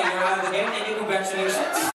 and you're out of the game. and you. Congratulations.